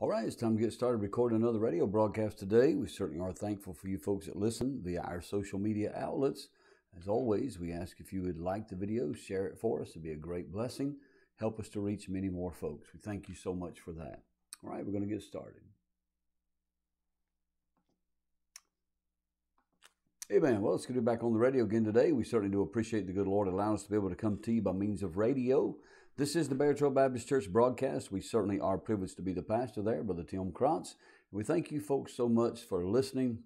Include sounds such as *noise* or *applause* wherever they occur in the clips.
All right, it's time to get started recording another radio broadcast today. We certainly are thankful for you folks that listen via our social media outlets. As always, we ask if you would like the video, share it for us. It'd be a great blessing. Help us to reach many more folks. We thank you so much for that. All right, we're going to get started. Amen. Well, it's good to be back on the radio again today. We certainly do appreciate the good Lord allowing us to be able to come to you by means of radio. This is the Bear Trail Baptist Church broadcast. We certainly are privileged to be the pastor there, Brother Tim Krantz. We thank you folks so much for listening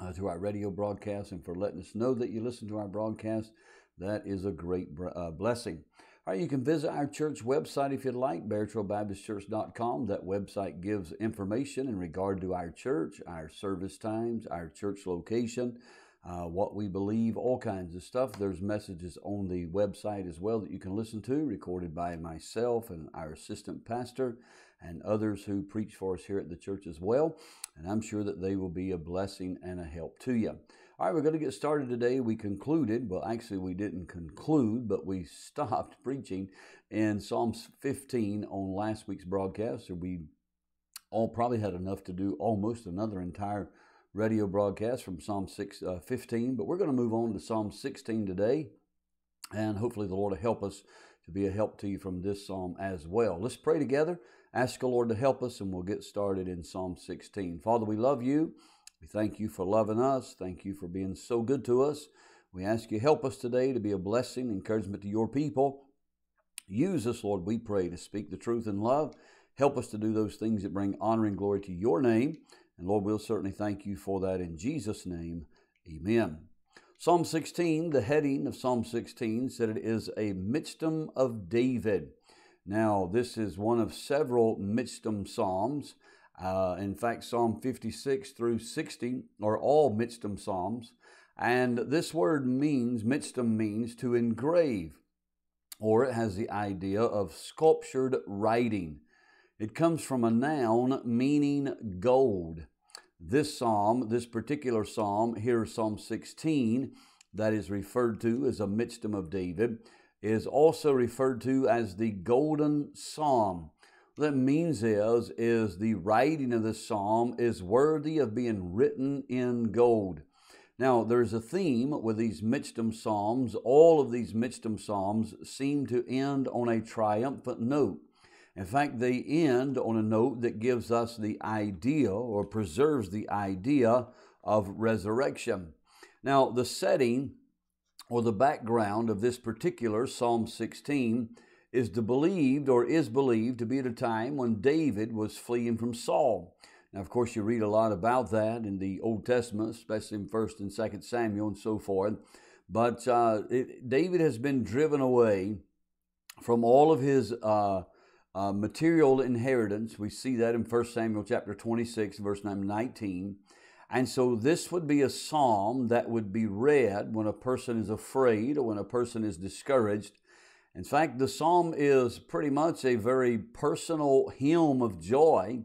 uh, to our radio broadcast and for letting us know that you listen to our broadcast. That is a great uh, blessing. All right, you can visit our church website if you'd like, beartrailbaptistchurch.com. That website gives information in regard to our church, our service times, our church location, uh, what we believe, all kinds of stuff. There's messages on the website as well that you can listen to, recorded by myself and our assistant pastor and others who preach for us here at the church as well. And I'm sure that they will be a blessing and a help to you. All right, we're going to get started today. We concluded, well, actually, we didn't conclude, but we *laughs* stopped preaching in Psalms 15 on last week's broadcast. So we all probably had enough to do almost another entire radio broadcast from Psalm 6, uh, 15, but we're going to move on to Psalm 16 today, and hopefully the Lord will help us to be a help to you from this psalm as well. Let's pray together. Ask the Lord to help us, and we'll get started in Psalm 16. Father, we love you. We thank you for loving us. Thank you for being so good to us. We ask you help us today to be a blessing, encouragement to your people. Use us, Lord, we pray, to speak the truth in love. Help us to do those things that bring honor and glory to your name. And Lord, we'll certainly thank you for that in Jesus' name. Amen. Psalm 16, the heading of Psalm 16 said it is a Michtam of David. Now, this is one of several Michtam Psalms. Uh, in fact, Psalm 56 through 60 are all Michtam Psalms. And this word means, Michtam means to engrave, or it has the idea of sculptured writing. It comes from a noun meaning gold. This psalm, this particular psalm, here Psalm 16, that is referred to as a Michtam of David, is also referred to as the Golden Psalm. What that means is, is the writing of this psalm is worthy of being written in gold. Now, there's a theme with these Michtam Psalms. All of these Michtam Psalms seem to end on a triumphant note. In fact, they end on a note that gives us the idea or preserves the idea of resurrection. Now, the setting or the background of this particular Psalm 16 is believed or is believed to be at a time when David was fleeing from Saul. Now, of course, you read a lot about that in the Old Testament, especially in First and Second Samuel and so forth. But uh, it, David has been driven away from all of his uh, uh, material inheritance. We see that in 1 Samuel chapter 26, verse 19. And so this would be a psalm that would be read when a person is afraid or when a person is discouraged. In fact, the psalm is pretty much a very personal hymn of joy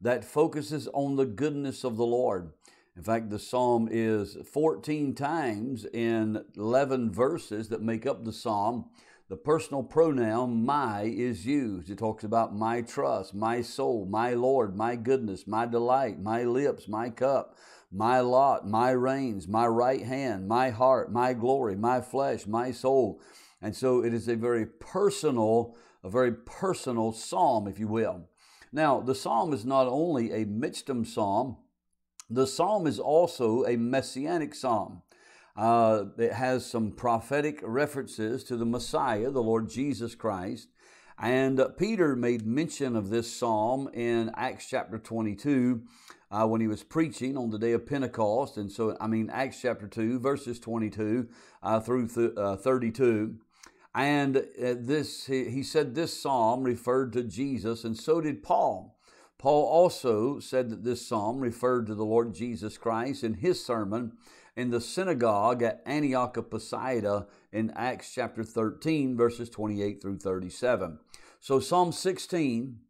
that focuses on the goodness of the Lord. In fact, the psalm is 14 times in 11 verses that make up the psalm the personal pronoun my is used. It talks about my trust, my soul, my Lord, my goodness, my delight, my lips, my cup, my lot, my reins, my right hand, my heart, my glory, my flesh, my soul. And so it is a very personal, a very personal psalm, if you will. Now, the psalm is not only a Michtam psalm, the psalm is also a messianic psalm. Uh, it has some prophetic references to the Messiah, the Lord Jesus Christ. And Peter made mention of this psalm in Acts chapter 22 uh, when he was preaching on the day of Pentecost. And so, I mean, Acts chapter 2, verses 22 uh, through th- uh, 32. And uh, this, he, he said this psalm referred to Jesus, and so did Paul. Paul also said that this psalm referred to the Lord Jesus Christ in his sermon in the synagogue at Antioch of Pisidia in Acts chapter 13, verses 28 through 37. So Psalm 16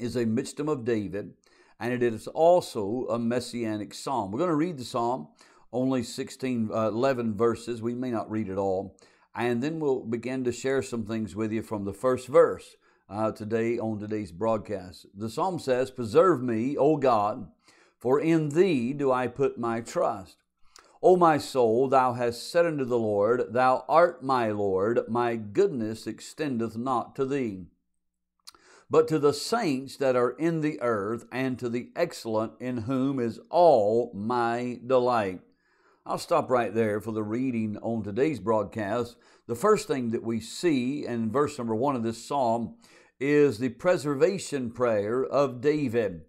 is a Michtam of David, and it is also a messianic psalm. We're going to read the psalm, only 16, uh, 11 verses. We may not read it all. And then we'll begin to share some things with you from the first verse uh, today on today's broadcast. The psalm says, Preserve me, O God, for in thee do I put my trust. O my soul, thou hast said unto the Lord, Thou art my Lord, my goodness extendeth not to thee, but to the saints that are in the earth, and to the excellent in whom is all my delight. I'll stop right there for the reading on today's broadcast. The first thing that we see in verse number one of this psalm is the preservation prayer of David.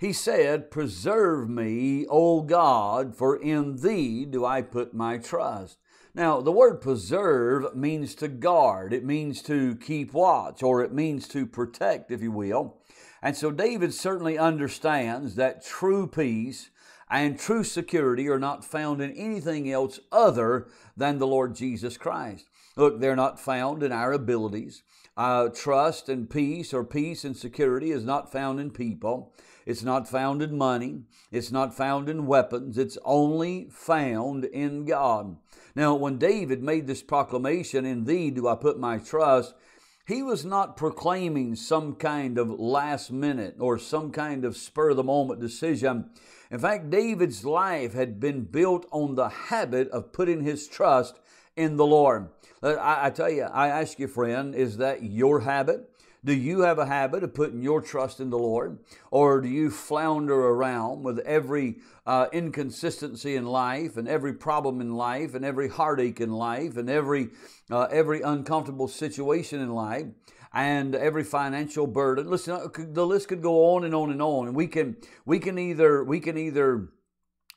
He said, Preserve me, O God, for in thee do I put my trust. Now, the word preserve means to guard, it means to keep watch, or it means to protect, if you will. And so David certainly understands that true peace and true security are not found in anything else other than the Lord Jesus Christ. Look, they're not found in our abilities. Uh, trust and peace, or peace and security, is not found in people. It's not found in money. It's not found in weapons. It's only found in God. Now, when David made this proclamation, In thee do I put my trust, he was not proclaiming some kind of last minute or some kind of spur of the moment decision. In fact, David's life had been built on the habit of putting his trust in the Lord. I, tell you, I ask you, friend, is that your habit? Do you have a habit of putting your trust in the Lord? Or do you flounder around with every uh, inconsistency in life and every problem in life and every heartache in life and every, uh, every uncomfortable situation in life? and every financial burden. Listen, uh, the list could go on and on and on. And we can we can either we can either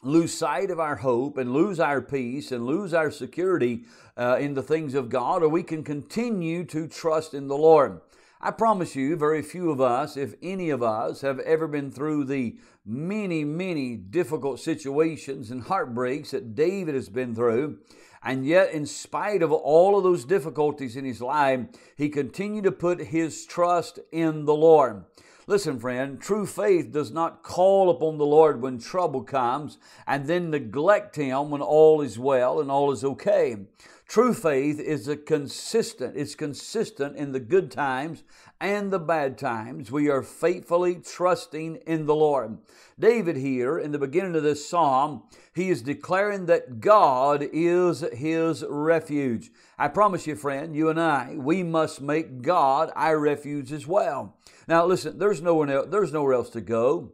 lose sight of our hope and lose our peace and lose our security uh, in the things of God, or we can continue to trust in the Lord. I promise you, very few of us, if any of us, have ever been through the many, many difficult situations and heartbreaks that David has been through. And yet, in spite of all of those difficulties in his life, he continued to put his trust in the Lord. Listen, friend, true faith does not call upon the Lord when trouble comes and then neglect Him when all is well and all is okay. True faith is a consistent, it's consistent in the good times and the bad times. We are faithfully trusting in the Lord. David here in the beginning of this psalm, he is declaring that God is his refuge. I promise you, friend, you and I, we must make God our refuge as well. Now listen, there's no one else, there's nowhere else to go.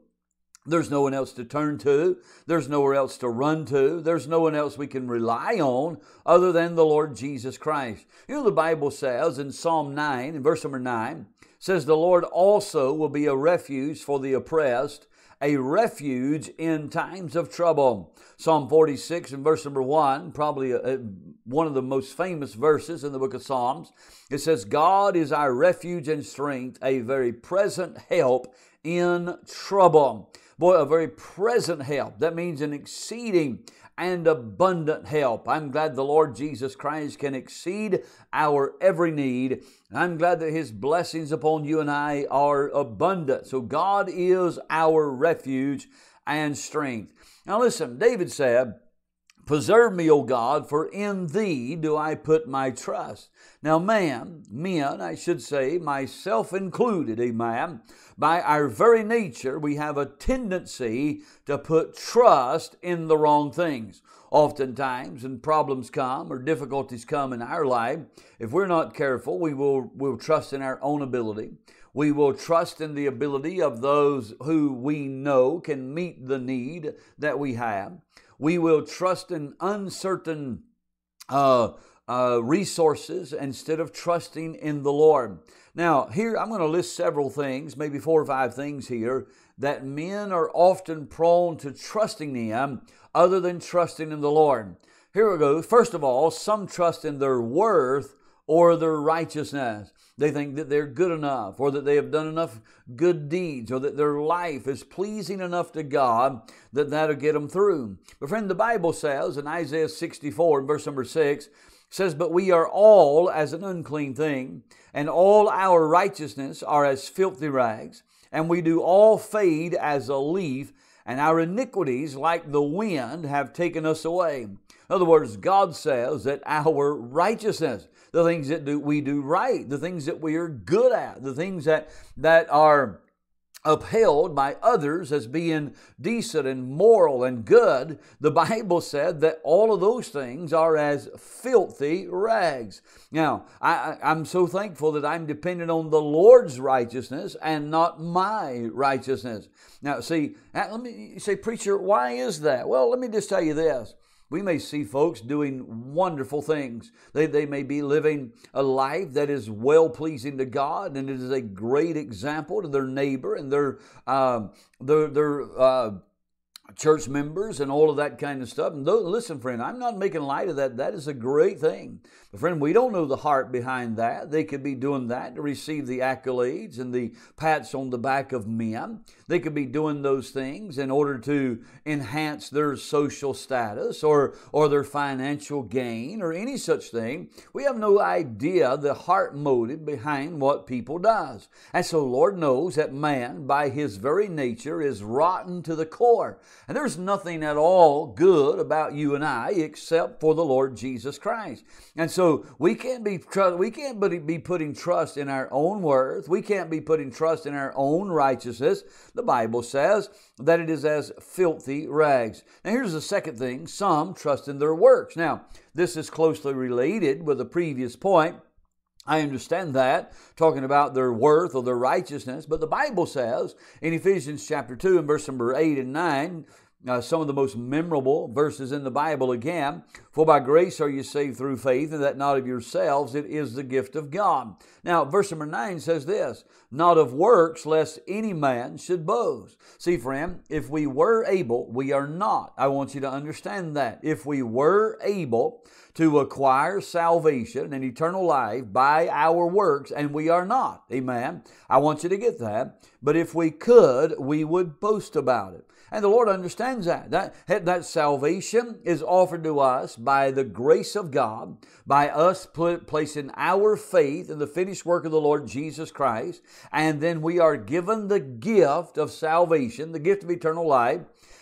There's no one else to turn to. There's nowhere else to run to. There's no one else we can rely on other than the Lord Jesus Christ. You know, the Bible says in Psalm 9, in verse number 9, says, The Lord also will be a refuge for the oppressed, a refuge in times of trouble. Psalm 46 and verse number 1, probably a, a, one of the most famous verses in the book of Psalms. It says, God is our refuge and strength, a very present help in trouble. Boy, a very present help. That means an exceeding and abundant help. I'm glad the Lord Jesus Christ can exceed our every need. I'm glad that His blessings upon you and I are abundant. So God is our refuge and strength. Now listen, David said, Preserve me, O God, for in thee do I put my trust. Now, man, men, I should say, myself included, eh, amen, by our very nature, we have a tendency to put trust in the wrong things. Oftentimes, when problems come or difficulties come in our life, if we're not careful, we will we'll trust in our own ability. We will trust in the ability of those who we know can meet the need that we have. We will trust in uncertain uh, uh, resources instead of trusting in the Lord. Now, here I'm going to list several things, maybe four or five things here, that men are often prone to trusting in other than trusting in the Lord. Here we go. First of all, some trust in their worth or their righteousness. They think that they're good enough, or that they have done enough good deeds, or that their life is pleasing enough to God that that'll get them through. But friend, the Bible says in Isaiah 64, verse number 6, says, But we are all as an unclean thing, and all our righteousness are as filthy rags, and we do all fade as a leaf, and our iniquities, like the wind, have taken us away. In other words, God says that our righteousness, the things that do, we do right, the things that we are good at, the things that, that are upheld by others as being decent and moral and good, the Bible said that all of those things are as filthy rags. Now, I, am so thankful that I'm dependent on the Lord's righteousness and not my righteousness. Now, see, uh, let me say, preacher, why is that? Well, let me just tell you this. We may see folks doing wonderful things. They, they may be living a life that is well pleasing to God and it is a great example to their neighbor and their, uh, their, their uh, church members and all of that kind of stuff. And listen, friend, I'm not making light of that. That is a great thing. But friend, we don't know the heart behind that. They could be doing that to receive the accolades and the pats on the back of men. They could be doing those things in order to enhance their social status or, or their financial gain or any such thing. We have no idea the heart motive behind what people does. And so Lord knows that man, by his very nature, is rotten to the core. And there's nothing at all good about you and I except for the Lord Jesus Christ. And so we can't be we can't be putting trust in our own worth. We can't be putting trust in our own righteousness. The Bible says that it is as filthy rags. Now here's the second thing, some trust in their works. Now, this is closely related with the previous point. I understand that, talking about their worth or their righteousness, but the Bible says in Ephesians chapter 2 and verse number 8 and 9, uh, some of the most memorable verses in the Bible again. For by grace are you saved through faith, and that not of yourselves, it is the gift of God. Now, verse number 9 says this Not of works, lest any man should boast. See, friend, if we were able, we are not. I want you to understand that. If we were able to acquire salvation and eternal life by our works, and we are not, amen. I want you to get that. But if we could, we would boast about it. And the Lord understands that. That, that salvation is offered to us by the grace of God, by us put, placing our faith in the finished work of the Lord Jesus Christ. And then we are given the gift of salvation, the gift of eternal life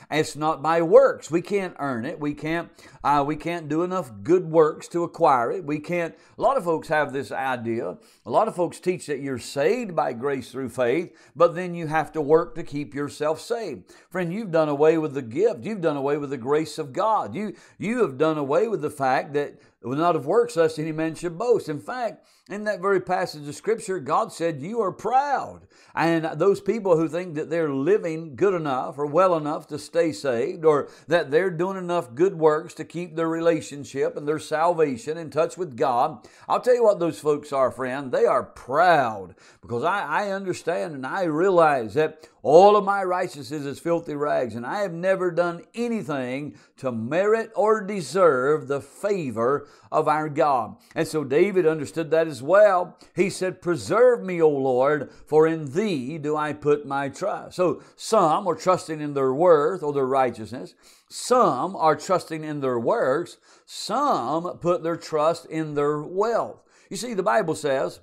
it's not by works. We can't earn it. We can't. Uh, we can't do enough good works to acquire it. We can't. A lot of folks have this idea. A lot of folks teach that you're saved by grace through faith, but then you have to work to keep yourself saved. Friend, you've done away with the gift. You've done away with the grace of God. You you have done away with the fact that not of works, lest any man should boast. In fact, in that very passage of Scripture, God said, You are proud. And those people who think that they're living good enough or well enough to stay saved, or that they're doing enough good works to keep their relationship and their salvation in touch with God, I'll tell you what those folks are, friend. They are proud because I, I understand and I realize that all of my righteousness is filthy rags, and I have never done anything to merit or deserve the favor of our God. And so David understood that as well. He said, Preserve me, O Lord, for in thee do I put my trust. So some are trusting in their worth or their righteousness. Some are trusting in their works. Some put their trust in their wealth. You see, the Bible says,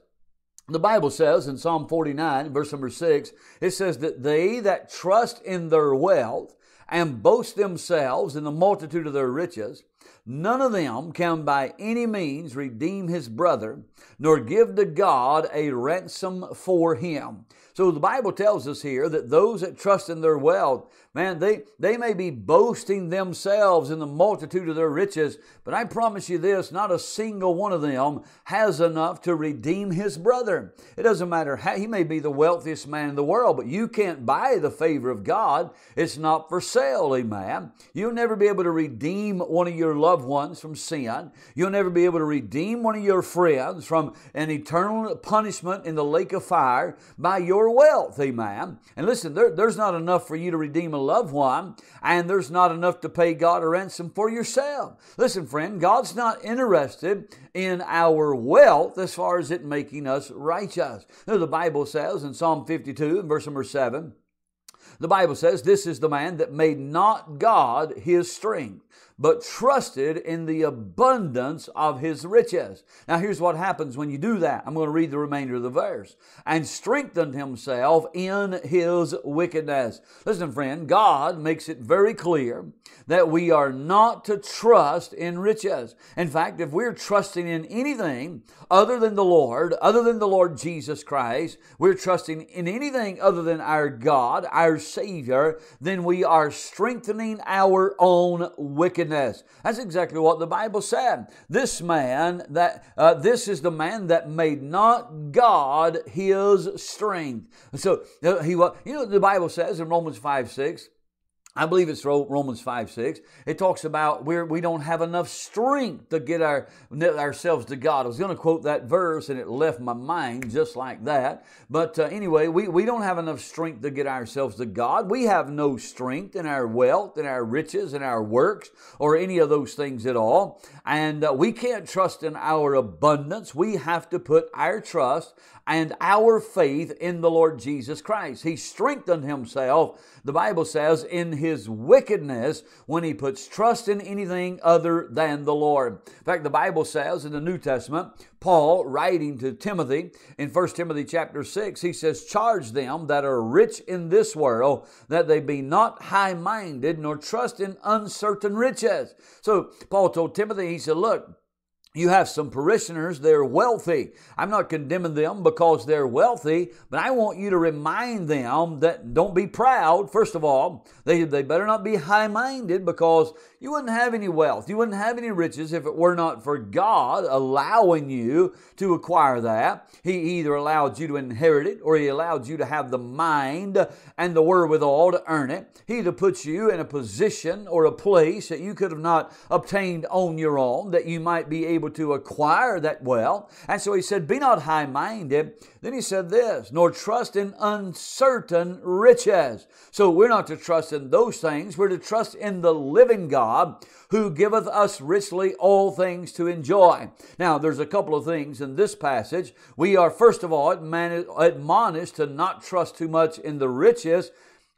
the Bible says in Psalm 49, verse number 6, it says that they that trust in their wealth and boast themselves in the multitude of their riches, none of them can by any means redeem his brother, nor give to God a ransom for him. So the Bible tells us here that those that trust in their wealth, man, they, they may be boasting themselves in the multitude of their riches, but I promise you this, not a single one of them has enough to redeem his brother. It doesn't matter how, he may be the wealthiest man in the world, but you can't buy the favor of God. It's not for sale, amen. You'll never be able to redeem one of your loved ones from sin. You'll never be able to redeem one of your friends from an eternal punishment in the lake of fire by your wealth, amen. And listen, there, there's not enough for you to redeem a loved one, and there's not enough to pay God a ransom for yourself. Listen, friend, God's not interested in our wealth as far as it making us righteous. Now, the Bible says in Psalm 52, verse number 7, the Bible says, This is the man that made not God his strength, but trusted in the abundance of his riches. Now, here's what happens when you do that. I'm going to read the remainder of the verse. And strengthened himself in his wickedness. Listen, friend, God makes it very clear that we are not to trust in riches. In fact, if we're trusting in anything other than the Lord, other than the Lord Jesus Christ, we're trusting in anything other than our God, our Savior, then we are strengthening our own wickedness. That's exactly what the Bible said. This man that uh, this is the man that made not God his strength. So uh, he was, you know, the Bible says in Romans 5 6, I believe it's Romans 5 6. It talks about where we don't have enough strength to get our, ourselves to God. I was going to quote that verse and it left my mind just like that. But uh, anyway, we, we don't have enough strength to get ourselves to God. We have no strength in our wealth, in our riches, in our works, or any of those things at all. And uh, we can't trust in our abundance. We have to put our trust and our faith in the Lord Jesus Christ. He strengthened himself, the Bible says, in his wickedness when he puts trust in anything other than the Lord. In fact, the Bible says in the New Testament, Paul writing to Timothy in 1 Timothy chapter 6, he says, Charge them that are rich in this world, that they be not high minded, nor trust in uncertain riches. So Paul told Timothy, he said, Look, you have some parishioners, they're wealthy. I'm not condemning them because they're wealthy, but I want you to remind them that don't be proud, first of all. They, they better not be high minded because you wouldn't have any wealth. You wouldn't have any riches if it were not for God allowing you to acquire that. He either allowed you to inherit it or He allowed you to have the mind and the wherewithal to earn it. He either puts you in a position or a place that you could have not obtained on your own, that you might be able to acquire that wealth. And so he said, Be not high minded. Then he said this, nor trust in uncertain riches. So we're not to trust in those things. We're to trust in the living God who giveth us richly all things to enjoy. Now, there's a couple of things in this passage. We are, first of all, admonished to not trust too much in the riches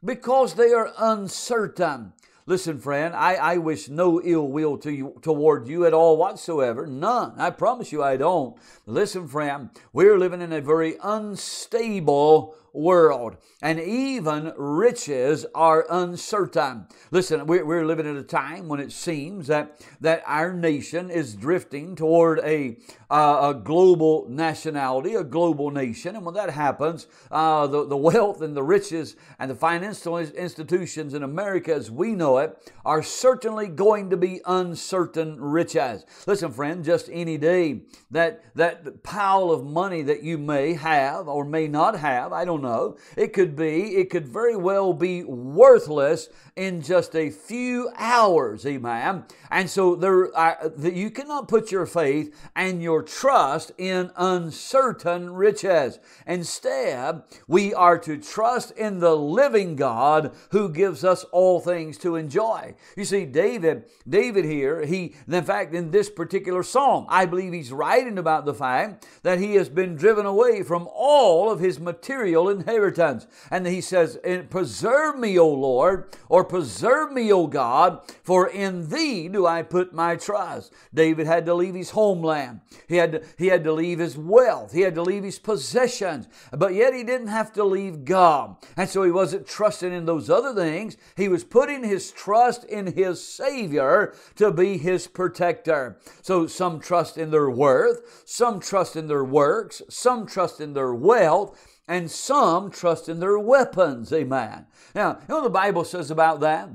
because they are uncertain. Listen, friend, I, I wish no ill will to you, toward you at all whatsoever. None. I promise you I don't. Listen, friend, we're living in a very unstable world, and even riches are uncertain. Listen, we're, living at a time when it seems that, that our nation is drifting toward a, uh, a global nationality, a global nation, and when that happens, uh, the, the wealth and the riches and the financial institutions in America as we know it are certainly going to be uncertain riches. Listen, friend, just any day that, that pile of money that you may have or may not have, I don't know know. It could be, it could very well be worthless in just a few hours, amen. And so there, are, you cannot put your faith and your trust in uncertain riches. Instead, we are to trust in the living God who gives us all things to enjoy. You see, David, David here, he, in fact, in this particular psalm, I believe he's writing about the fact that he has been driven away from all of his material inheritance. And he says, Preserve me, O Lord, or preserve me, O God, for in thee do I put my trust. David had to leave his homeland. He had to, he had to leave his wealth. He had to leave his possessions. But yet he didn't have to leave God. And so he wasn't trusting in those other things. He was putting his trust in his Savior to be his protector. So some trust in their worth, some trust in their works, some trust in their wealth, and some trust in their weapons. Amen. Now, you know the Bible says about that?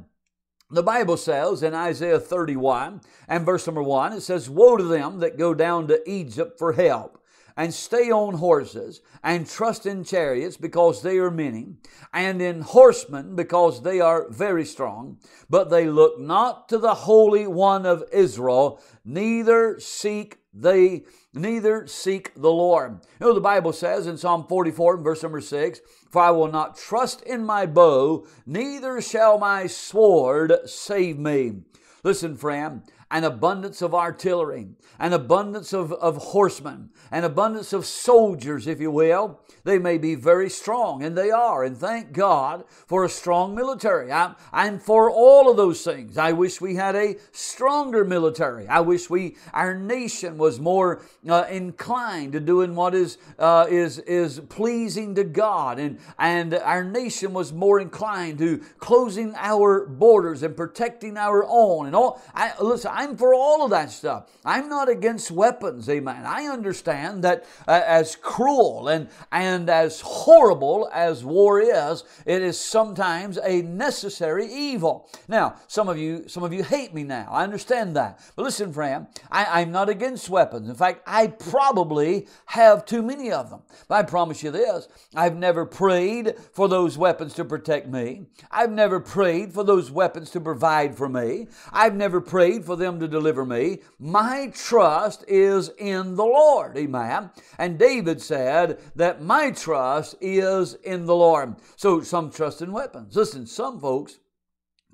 The Bible says in Isaiah 31 and verse number 1, it says, Woe to them that go down to Egypt for help and stay on horses and trust in chariots because they are many and in horsemen because they are very strong, but they look not to the Holy One of Israel, neither seek they neither seek the Lord. You know, the Bible says in Psalm 44, verse number 6, For I will not trust in my bow, neither shall my sword save me. Listen, friend, an abundance of artillery, an abundance of, of horsemen, an abundance of soldiers, if you will. They may be very strong, and they are, and thank God for a strong military. I'm, I'm for all of those things. I wish we had a stronger military. I wish we, our nation was more uh, inclined to doing what is, uh, is, is pleasing to God, and, and our nation was more inclined to closing our borders and protecting our own and all. I, listen, I'm for all of that stuff. I'm not against weapons, amen. I understand that uh, as cruel and, and as horrible as war is, it is sometimes a necessary evil. Now, some of you, some of you hate me now. I understand that. But listen, friend, I, I'm not against weapons. In fact, I probably have too many of them. But I promise you this I've never prayed for those weapons to protect me. I've never prayed for those weapons to provide for me. I've never prayed for them to deliver me. My trust is in the Lord. Amen. And David said that my trust is in the Lord. So some trust in weapons. Listen, some folks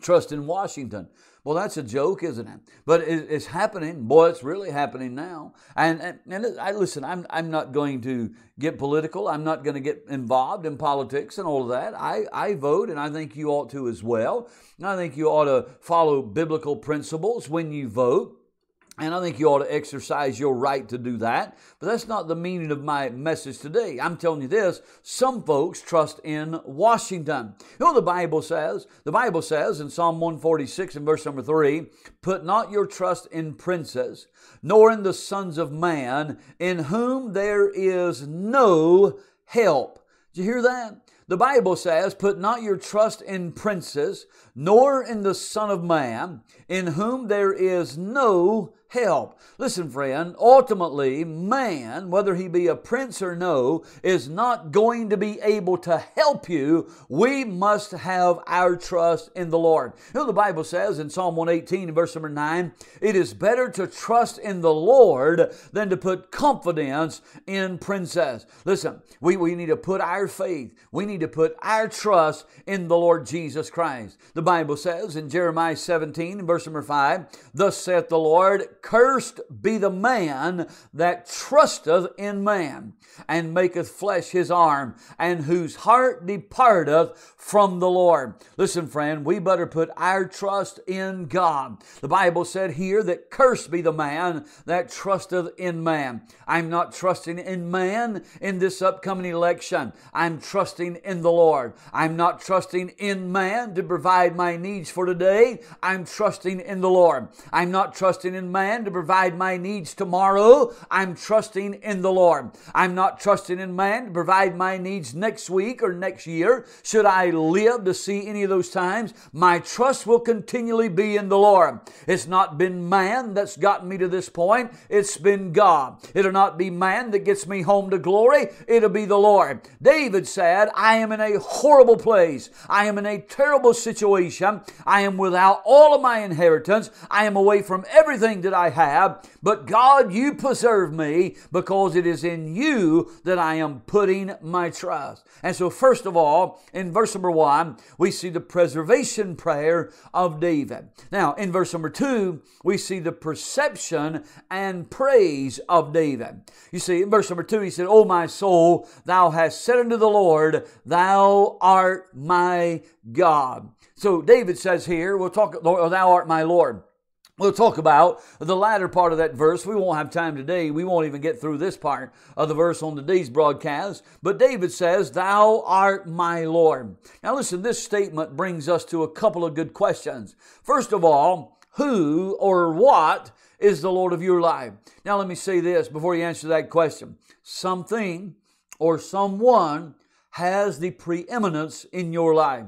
trust in Washington. Well, that's a joke, isn't it? But it's happening. Boy, it's really happening now. And, and, and I listen, I'm, I'm not going to get political. I'm not going to get involved in politics and all of that. I, I vote, and I think you ought to as well. And I think you ought to follow biblical principles when you vote. And I think you ought to exercise your right to do that. But that's not the meaning of my message today. I'm telling you this some folks trust in Washington. You know the Bible says? The Bible says in Psalm 146 and verse number 3 Put not your trust in princes, nor in the sons of man, in whom there is no help. Did you hear that? The Bible says, Put not your trust in princes, nor in the Son of Man, in whom there is no help. Listen, friend, ultimately, man, whether he be a prince or no, is not going to be able to help you. We must have our trust in the Lord. You know, the Bible says in Psalm 118, verse number 9, it is better to trust in the Lord than to put confidence in princes. Listen, we, we need to put our faith, we need to put our trust in the Lord Jesus Christ. The Bible says in Jeremiah 17, verse number 5, Thus saith the Lord, Cursed be the man that trusteth in man, and maketh flesh his arm, and whose heart departeth from the Lord. Listen, friend, we better put our trust in God. The Bible said here that cursed be the man that trusteth in man. I'm not trusting in man in this upcoming election. I'm trusting in the Lord. I'm not trusting in man to provide my needs for today. I'm trusting in the Lord. I'm not trusting in man to provide my needs tomorrow. I'm trusting in the Lord. I'm not trusting in man to provide my needs next week or next year. Should I live to see any of those times, my trust will continually be in the Lord. It's not been man that's gotten me to this point, it's been God. It'll not be man that gets me home to glory, it'll be the Lord. David said, I am in a horrible place. I am in a terrible situation. I am without all of my inheritance. I am away from everything that I have. But God, you preserve me because it is in you that I am putting my trust. And so, first of all, in verse number one, we see the preservation prayer of David. Now, in verse number two, we see the perception and praise of David. You see, in verse number two, he said, O my soul, thou hast said unto the Lord, Thou art my God. So David says here, we'll talk, Thou art my Lord. We'll talk about the latter part of that verse. We won't have time today. We won't even get through this part of the verse on today's broadcast. But David says, Thou art my Lord. Now listen, this statement brings us to a couple of good questions. First of all, who or what is the Lord of your life? Now let me say this before you answer that question. Something or someone has the preeminence in your life.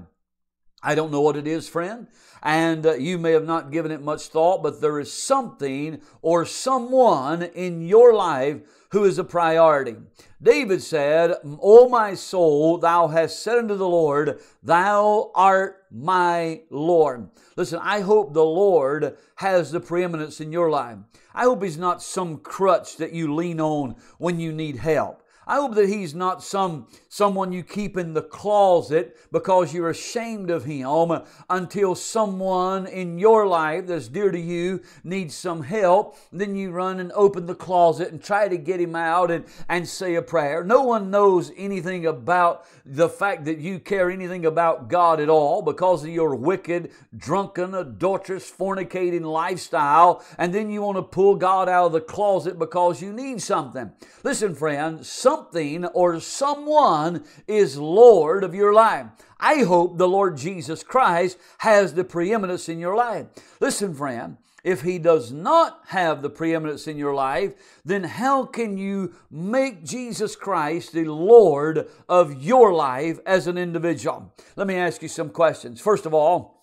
I don't know what it is, friend, and uh, you may have not given it much thought, but there is something or someone in your life who is a priority. David said, O my soul, thou hast said unto the Lord, Thou art my Lord. Listen, I hope the Lord has the preeminence in your life. I hope He's not some crutch that you lean on when you need help. I hope that he's not some someone you keep in the closet because you're ashamed of him until someone in your life that's dear to you needs some help. Then you run and open the closet and try to get him out and, and say a prayer. No one knows anything about the fact that you care anything about God at all because of your wicked, drunken, adulterous, fornicating lifestyle. And then you want to pull God out of the closet because you need something. Listen, friend, something or someone is Lord of your life. I hope the Lord Jesus Christ has the preeminence in your life. Listen, friend, if he does not have the preeminence in your life, then how can you make Jesus Christ the Lord of your life as an individual? Let me ask you some questions. First of all,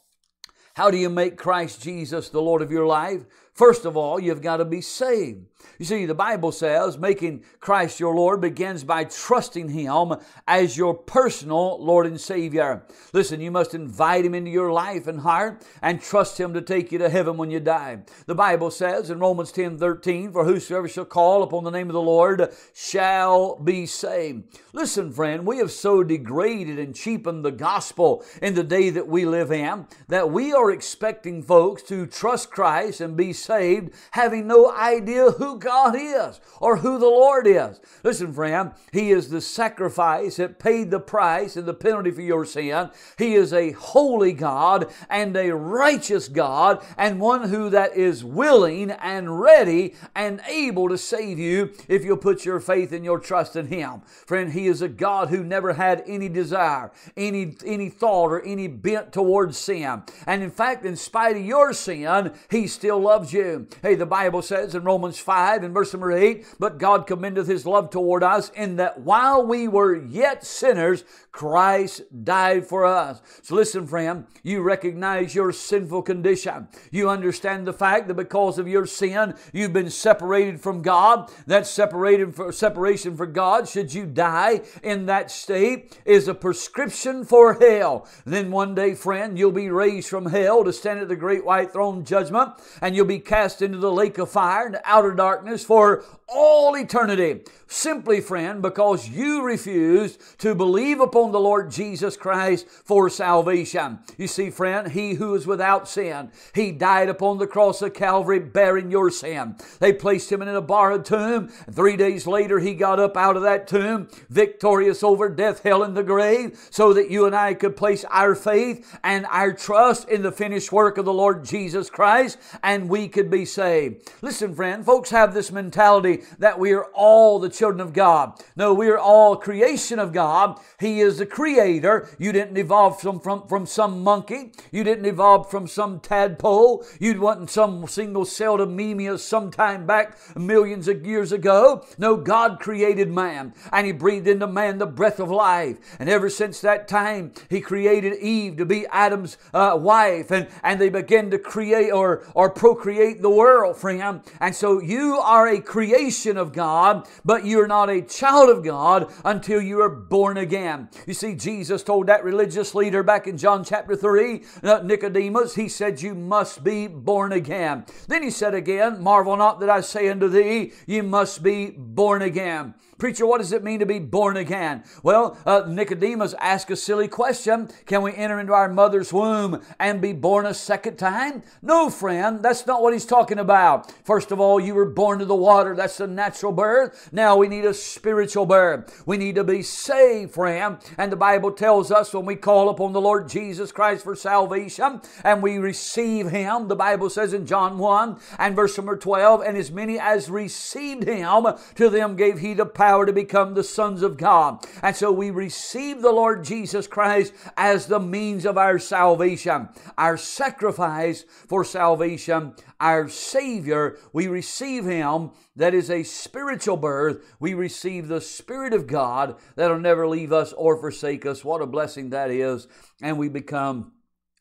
how do you make Christ Jesus the Lord of your life? First of all, you've got to be saved. You see, the Bible says making Christ your Lord begins by trusting Him as your personal Lord and Savior. Listen, you must invite Him into your life and heart and trust Him to take you to heaven when you die. The Bible says in Romans 10 13, For whosoever shall call upon the name of the Lord shall be saved. Listen, friend, we have so degraded and cheapened the gospel in the day that we live in that we are expecting folks to trust Christ and be saved having no idea who God is or who the Lord is. Listen, friend, He is the sacrifice that paid the price and the penalty for your sin. He is a holy God and a righteous God and one who that is willing and ready and able to save you if you'll put your faith and your trust in Him. Friend, He is a God who never had any desire, any, any thought, or any bent towards sin. And in fact, in spite of your sin, He still loves you. Hey, the Bible says in Romans 5 5 and verse number 8, but God commendeth his love toward us in that while we were yet sinners, Christ died for us. So listen, friend, you recognize your sinful condition. You understand the fact that because of your sin, you've been separated from God. That separated for separation for God, should you die in that state, is a prescription for hell. Then one day, friend, you'll be raised from hell to stand at the great white throne judgment, and you'll be cast into the lake of fire and outer darkness for all eternity. Simply, friend, because you refused to believe upon the Lord Jesus Christ for salvation. You see, friend, he who is without sin, he died upon the cross of Calvary bearing your sin. They placed him in a borrowed tomb. Three days later, he got up out of that tomb, victorious over death, hell, and the grave, so that you and I could place our faith and our trust in the finished work of the Lord Jesus Christ and we could be saved. Listen, friend, folks have this mentality that we are all the children of God. No, we are all creation of God. He is the creator. You didn't evolve from, from, from some monkey. You didn't evolve from some tadpole. You wasn't some single celled amoeba sometime back millions of years ago. No, God created man and He breathed into man the breath of life. And ever since that time, He created Eve to be Adam's uh, wife and, and they begin to create or, or procreate the world, friend. And so you are a creation of God, but you're not a child of God until you are born again. You see, Jesus told that religious leader back in John chapter 3, uh, Nicodemus, he said, You must be born again. Then he said again, Marvel not that I say unto thee, You must be born again. Preacher, what does it mean to be born again? Well, uh, Nicodemus asked a silly question Can we enter into our mother's womb and be born a second time? No, friend, that's not what he's talking about. First of all, you were born to the water, that's the natural birth. Now we need a spiritual birth. We need to be saved, friend. And the Bible tells us when we call upon the Lord Jesus Christ for salvation and we receive Him, the Bible says in John 1 and verse number 12, and as many as received Him, to them gave He the power to become the sons of God. And so we receive the Lord Jesus Christ as the means of our salvation, our sacrifice for salvation, our Savior. We receive Him that is a spiritual birth. We receive the Spirit of God that'll never leave us or forsake us. What a blessing that is. And we become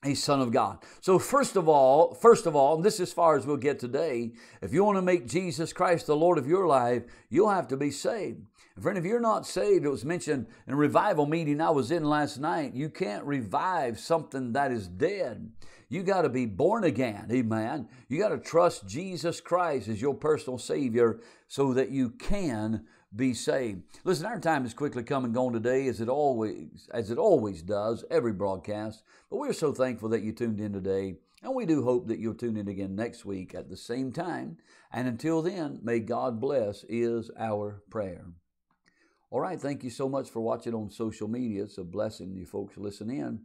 a son of God. So first of all, first of all, and this is as far as we'll get today, if you want to make Jesus Christ the Lord of your life, you'll have to be saved. And friend, if you're not saved, it was mentioned in a revival meeting I was in last night, you can't revive something that is dead. You got to be born again, amen. You got to trust Jesus Christ as your personal Savior so that you can be saved. Listen, our time is quickly come and gone today, as it always as it always does every broadcast. But we're so thankful that you tuned in today, and we do hope that you'll tune in again next week at the same time. And until then, may God bless is our prayer. All right, thank you so much for watching on social media. It's a blessing you folks listen in.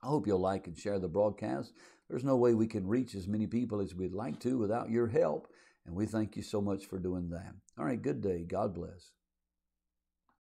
I hope you'll like and share the broadcast. There's no way we can reach as many people as we'd like to without your help. And we thank you so much for doing that. All right, good day. God bless.